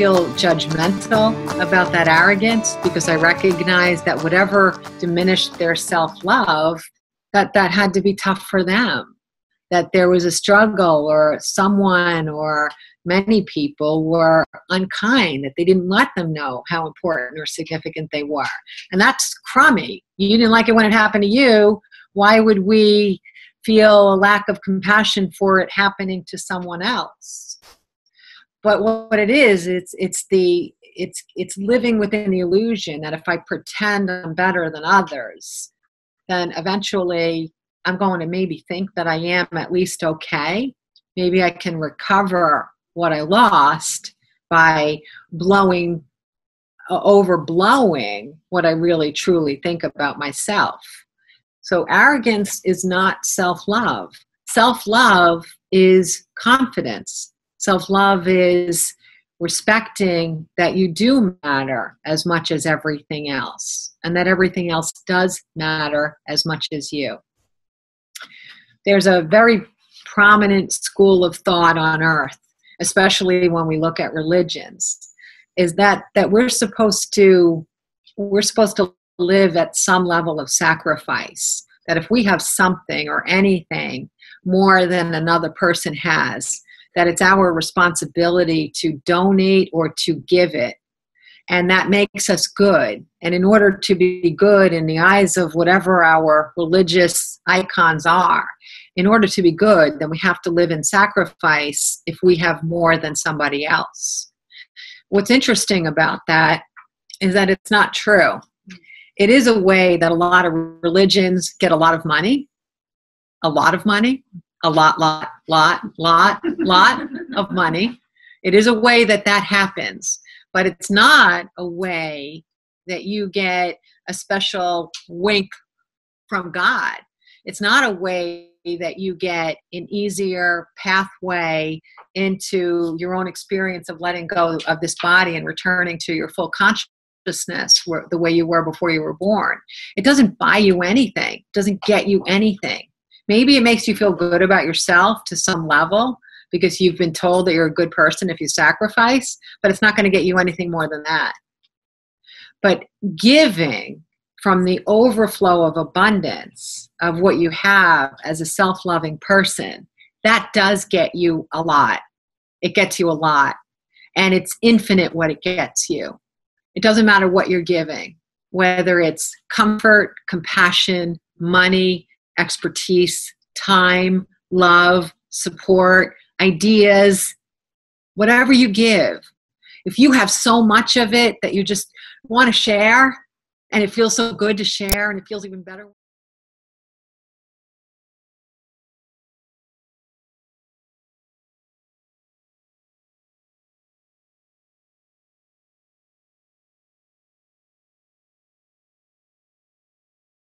feel judgmental about that arrogance because I recognize that whatever diminished their self love, that that had to be tough for them. That there was a struggle, or someone, or many people were unkind, that they didn't let them know how important or significant they were. And that's crummy. You didn't like it when it happened to you. Why would we feel a lack of compassion for it happening to someone else? But what it is, it's it's the it's it's living within the illusion that if I pretend I'm better than others, then eventually I'm going to maybe think that I am at least okay. Maybe I can recover what I lost by blowing overblowing what I really truly think about myself. So arrogance is not self-love. Self-love is confidence. Self-love is respecting that you do matter as much as everything else and that everything else does matter as much as you. There's a very prominent school of thought on earth especially when we look at religions, is that that we're supposed to we're supposed to live at some level of sacrifice. That if we have something or anything more than another person has, that it's our responsibility to donate or to give it. And that makes us good. And in order to be good in the eyes of whatever our religious icons are, in order to be good, then we have to live in sacrifice if we have more than somebody else. What's interesting about that is that it's not true. It is a way that a lot of religions get a lot of money, a lot of money, a lot, lot, lot, lot, lot of money. It is a way that that happens, but it's not a way that you get a special wink from God. It's not a way that you get an easier pathway into your own experience of letting go of this body and returning to your full consciousness the way you were before you were born. It doesn't buy you anything, it doesn't get you anything. Maybe it makes you feel good about yourself to some level because you've been told that you're a good person if you sacrifice, but it's not going to get you anything more than that. But giving from the overflow of abundance of what you have as a self loving person, that does get you a lot. It gets you a lot. And it's infinite what it gets you. It doesn't matter what you're giving, whether it's comfort, compassion, money, expertise, time, love, support, ideas, whatever you give. If you have so much of it that you just want to share, and it feels so good to share and it feels even better